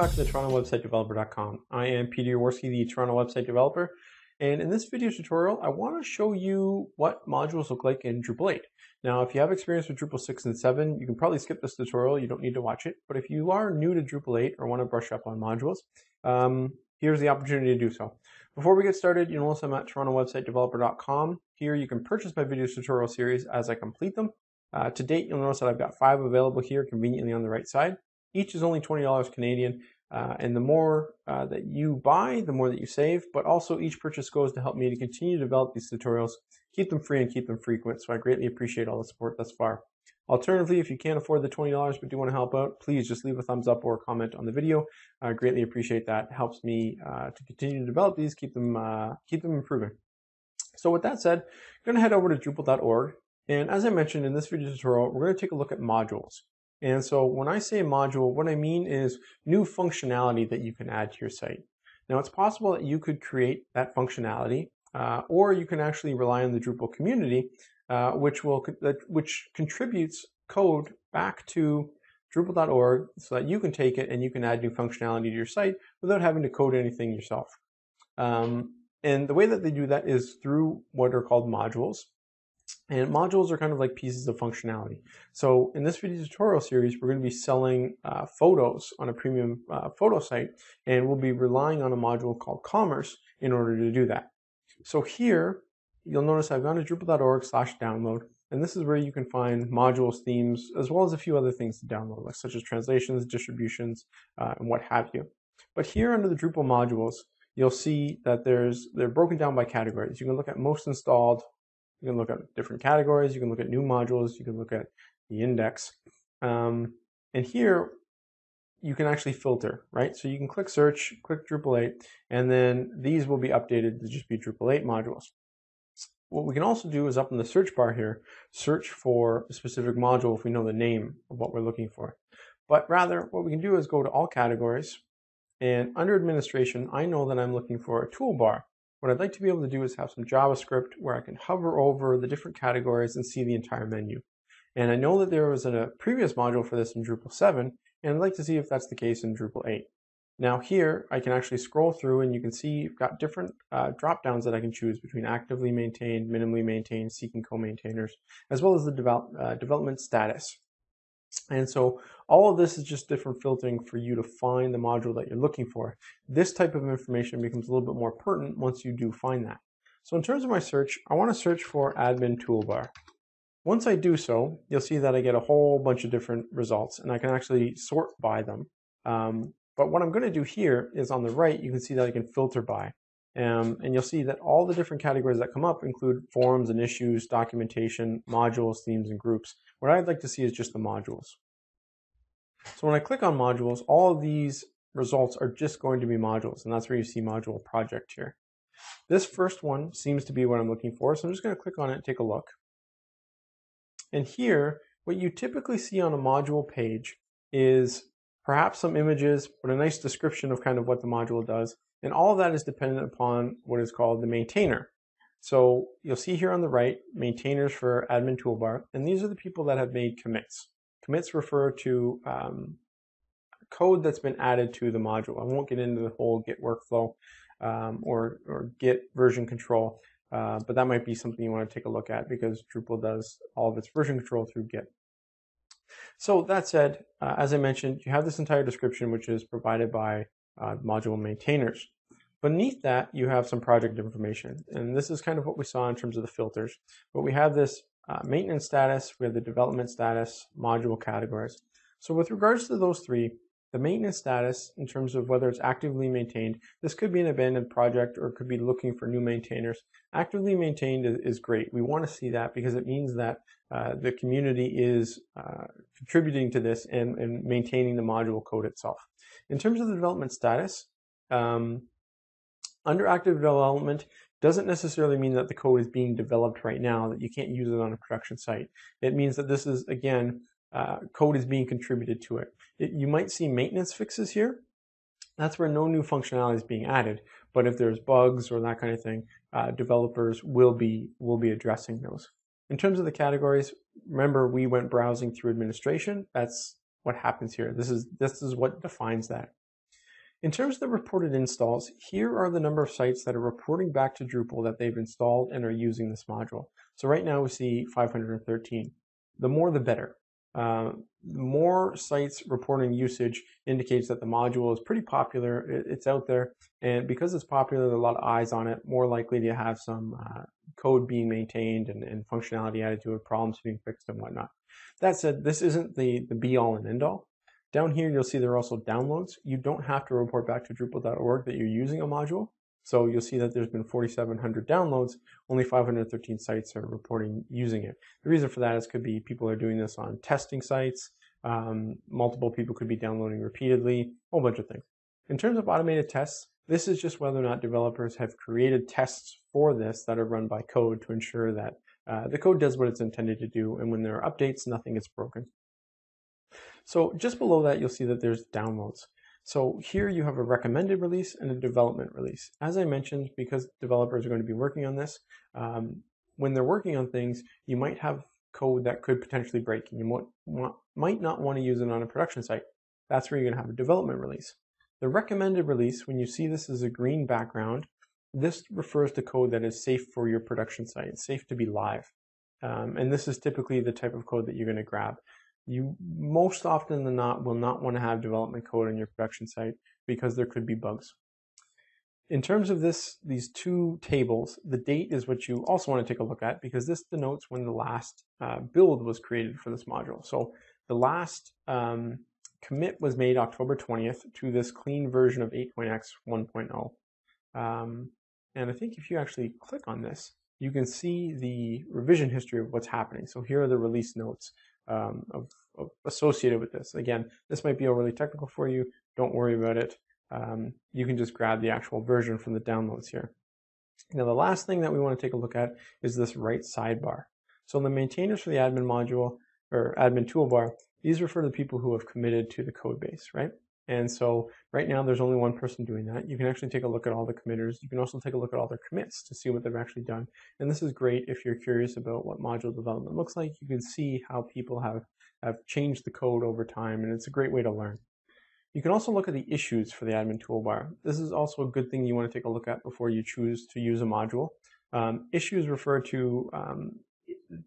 Back to the Toronto Website Developer.com. I am Peter Yaworski, the Toronto Website Developer, and in this video tutorial, I want to show you what modules look like in Drupal 8. Now, if you have experience with Drupal 6 and 7, you can probably skip this tutorial. You don't need to watch it. But if you are new to Drupal 8 or want to brush up on modules, um, here's the opportunity to do so. Before we get started, you'll notice I'm at TorontoWebsiteDeveloper.com. Here you can purchase my video tutorial series as I complete them. Uh, to date, you'll notice that I've got five available here conveniently on the right side. Each is only $20 Canadian, uh, and the more uh, that you buy, the more that you save, but also each purchase goes to help me to continue to develop these tutorials, keep them free and keep them frequent, so I greatly appreciate all the support thus far. Alternatively, if you can't afford the $20 but do want to help out, please just leave a thumbs up or a comment on the video. I greatly appreciate that. It helps me uh, to continue to develop these, keep them, uh, keep them improving. So with that said, I'm going to head over to Drupal.org. And as I mentioned in this video tutorial, we're going to take a look at modules. And so when I say module, what I mean is new functionality that you can add to your site. Now it's possible that you could create that functionality, uh, or you can actually rely on the Drupal community, uh, which will which contributes code back to Drupal.org so that you can take it and you can add new functionality to your site without having to code anything yourself. Um, and the way that they do that is through what are called modules. And modules are kind of like pieces of functionality. So in this video tutorial series, we're going to be selling uh, photos on a premium uh, photo site, and we'll be relying on a module called Commerce in order to do that. So here, you'll notice I've gone to drupal.org slash download, and this is where you can find modules, themes, as well as a few other things to download, like such as translations, distributions, uh, and what have you. But here under the Drupal modules, you'll see that there's they're broken down by categories. You can look at most installed, you can look at different categories. You can look at new modules. You can look at the index. Um, and here, you can actually filter, right? So you can click search, click Drupal 8, and then these will be updated to just be Drupal 8 modules. What we can also do is up in the search bar here, search for a specific module if we know the name of what we're looking for. But rather, what we can do is go to all categories, and under administration, I know that I'm looking for a toolbar. What I'd like to be able to do is have some JavaScript where I can hover over the different categories and see the entire menu. And I know that there was a previous module for this in Drupal 7, and I'd like to see if that's the case in Drupal 8. Now here, I can actually scroll through and you can see you've got different uh, drop downs that I can choose between actively maintained, minimally maintained, seeking co-maintainers, as well as the develop, uh, development status. And so all of this is just different filtering for you to find the module that you're looking for. This type of information becomes a little bit more pertinent once you do find that. So in terms of my search, I want to search for admin toolbar. Once I do so, you'll see that I get a whole bunch of different results and I can actually sort by them. Um, but what I'm going to do here is on the right, you can see that I can filter by. Um, and you'll see that all the different categories that come up include forms and issues, documentation, modules, themes, and groups. What I'd like to see is just the modules. So when I click on modules, all of these results are just going to be modules, and that's where you see module project here. This first one seems to be what I'm looking for, so I'm just going to click on it and take a look. And here, what you typically see on a module page is perhaps some images, but a nice description of kind of what the module does, and all of that is dependent upon what is called the maintainer. So you'll see here on the right, maintainers for admin toolbar, and these are the people that have made commits. Commits refer to um, code that's been added to the module. I won't get into the whole Git workflow um, or, or Git version control, uh, but that might be something you want to take a look at because Drupal does all of its version control through Git. So that said, uh, as I mentioned, you have this entire description which is provided by uh, module maintainers. Beneath that, you have some project information. And this is kind of what we saw in terms of the filters. But we have this uh, maintenance status, we have the development status, module categories. So with regards to those three, the maintenance status, in terms of whether it's actively maintained, this could be an abandoned project or it could be looking for new maintainers. Actively maintained is, great. We want to see that because it means that uh, the community is uh, contributing to this and, and maintaining the module code itself. In terms of the development status, um, under active development doesn't necessarily mean that the code is being developed right now, that you can't use it on a production site. It means that this is, again, uh, code is being contributed to it. it. You might see maintenance fixes here. That's where no new functionality is being added. But if there's bugs or that kind of thing, uh, developers will be will be addressing those. In terms of the categories, remember we went browsing through administration. That's what happens here. This is, this is what defines that. In terms of the reported installs, here are the number of sites that are reporting back to Drupal that they've installed and are using this module. So right now we see 513. The more the better. Uh, more sites reporting usage indicates that the module is pretty popular. It's out there, and because it's popular, there are a lot of eyes on it. More likely to have some uh, code being maintained and, and, functionality added to it, problems being fixed, and whatnot. That said, this isn't the the be all and end all. Down here, you'll see there are also downloads. You don't have to report back to Drupal.org that you're using a module. So you'll see that there's been 4,700 downloads, only 513 sites are reporting using it. The reason for that is could be people are doing this on testing sites, um, multiple people could be downloading repeatedly, a whole bunch of things. In terms of automated tests, this is just whether or not developers have created tests for this that are run by code to ensure that uh, the code does what it's intended to do, and when there are updates, nothing gets broken. So just below that, you'll see that there's downloads. So here you have a recommended release and a development release. As I mentioned, because developers are going to be working on this, um, when they're working on things, you might have code that could potentially break and you might, might not want to use it on a production site. That's where you're going to have a development release. The recommended release, when you see this as a green background, this refers to code that is safe for your production site. It's safe to be live. Um, and this is typically the type of code that you're going to grab you most often than not will not want to have development code on your production site because there could be bugs. In terms of this, these two tables, the date is what you also want to take a look at because this denotes when the last uh, build was created for this module. So the last um, commit was made October 20th to this clean version of 8.x 1.0. Um, and I think if you actually click on this, you can see the revision history of what's happening. So here are the release notes um, of, of associated with this. Again, this might be overly technical for you. Don't worry about it. Um, you can just grab the actual version from the downloads here. Now, the last thing that we want to take a look at is this right sidebar. So the maintainers for the admin module or admin toolbar, these refer to the people who have committed to the code base, right? And so right now there's only one person doing that. You can actually take a look at all the committers. You can also take a look at all their commits to see what they've actually done. And this is great if you're curious about what module development looks like. You can see how people have, have changed the code over time, and it's a great way to learn. You can also look at the issues for the admin toolbar. This is also a good thing you want to take a look at before you choose to use a module. Um, issues refer to um,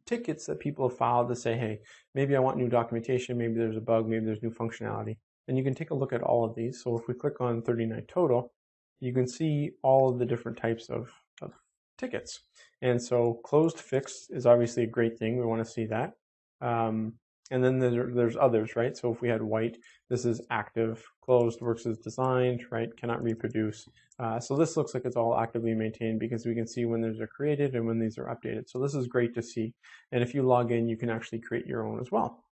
tickets that people have filed to say, hey, maybe I want new documentation, maybe there's a bug, maybe there's new functionality. And you can take a look at all of these. So if we click on 39 total, you can see all of the different types of, of tickets. And so closed fixed is obviously a great thing. We want to see that. Um, and then there, there's others, right? So if we had white, this is active, closed works as designed, right? Cannot reproduce. Uh, so this looks like it's all actively maintained because we can see when these are created and when these are updated. So this is great to see. And if you log in, you can actually create your own as well.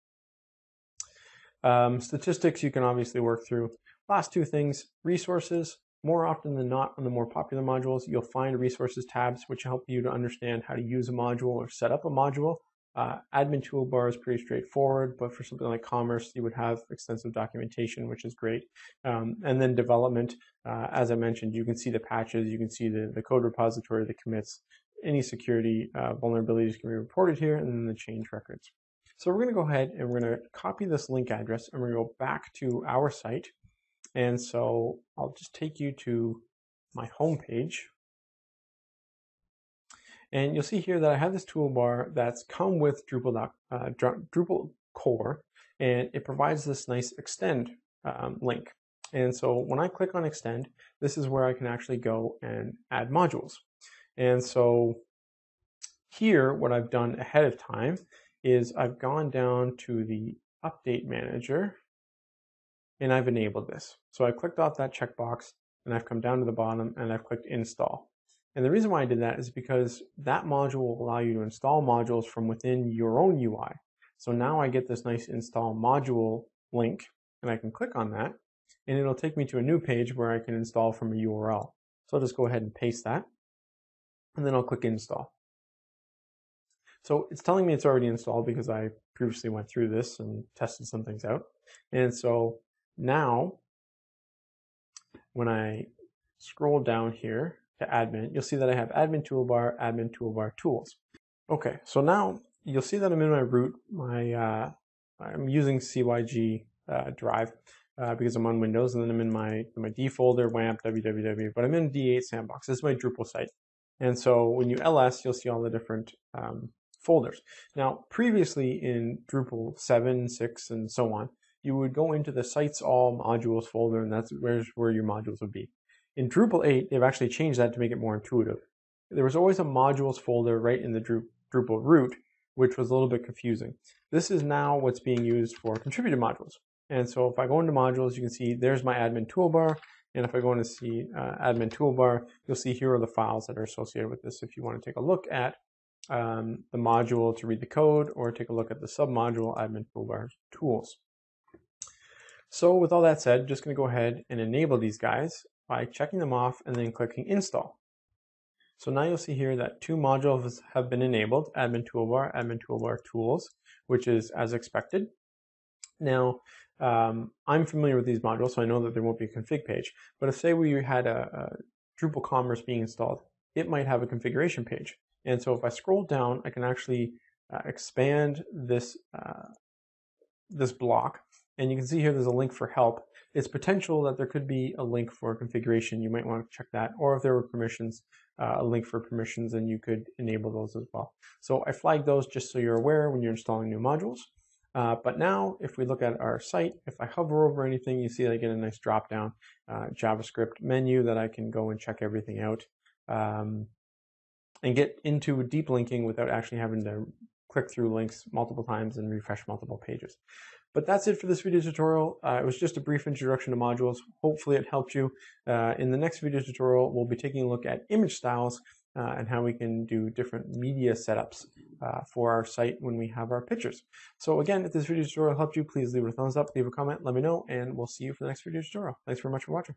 Um, statistics you can obviously work through. Last two things, resources. More often than not on the more popular modules, you'll find resources tabs which help you to understand how to use a module or set up a module. Uh, admin toolbar is pretty straightforward, but for something like commerce, you would have extensive documentation, which is great. Um, and then development, uh, as I mentioned, you can see the patches, you can see the, the code repository, the commits, any security uh, vulnerabilities can be reported here, and then the change records. So we're going to go ahead and we're going to copy this link address and we're going to go back to our site. And so I'll just take you to my home page. And you'll see here that I have this toolbar that's come with Drupal, uh, Drupal core, and it provides this nice extend um, link. And so when I click on extend, this is where I can actually go and add modules. And so here, what I've done ahead of time is I've gone down to the update manager and I've enabled this. So I clicked off that checkbox and I've come down to the bottom and I've clicked install. And the reason why I did that is because that module will allow you to install modules from within your own UI. So now I get this nice install module link and I can click on that and it'll take me to a new page where I can install from a URL. So I'll just go ahead and paste that and then I'll click install. So it's telling me it's already installed because I previously went through this and tested some things out. And so now when I scroll down here to admin, you'll see that I have admin toolbar, admin toolbar tools. Okay, so now you'll see that I'm in my root. My uh, I'm using CYG uh, drive uh, because I'm on Windows, and then I'm in my my D folder, WAMP, www, but I'm in D8 Sandbox. This is my Drupal site. And so when you ls, you'll see all the different um, folders. Now, previously in Drupal 7, 6, and so on, you would go into the sites all modules folder, and that's where, where your modules would be. In Drupal 8, they've actually changed that to make it more intuitive. There was always a modules folder right in the Drupal root, which was a little bit confusing. This is now what's being used for contributed modules. And so if I go into modules, you can see there's my admin toolbar. And if I go into see uh, admin toolbar, you'll see here are the files that are associated with this. If you want to take a look at um, the module to read the code or take a look at the submodule admin toolbar tools. So with all that said, just going to go ahead and enable these guys by checking them off and then clicking install. So now you'll see here that two modules have been enabled, admin toolbar, admin toolbar tools, which is as expected. Now, um, I'm familiar with these modules, so I know that there won't be a config page. But if say we had a, a Drupal Commerce being installed, it might have a configuration page. And so if I scroll down, I can actually uh, expand this, uh, this block. And you can see here there's a link for help. It's potential that there could be a link for configuration. You might want to check that. Or if there were permissions, uh, a link for permissions, and you could enable those as well. So I flagged those just so you're aware when you're installing new modules. Uh, but now, if we look at our site, if I hover over anything, you see I get a nice drop down uh, JavaScript menu that I can go and check everything out um, and get into deep linking without actually having to click through links multiple times and refresh multiple pages. But that's it for this video tutorial. Uh, it was just a brief introduction to modules. Hopefully it helped you. Uh, in the next video tutorial, we'll be taking a look at image styles uh, and how we can do different media setups uh, for our site when we have our pictures. So again, if this video tutorial helped you, please leave it a thumbs up, leave a comment, let me know, and we'll see you for the next video tutorial. Thanks very much for watching.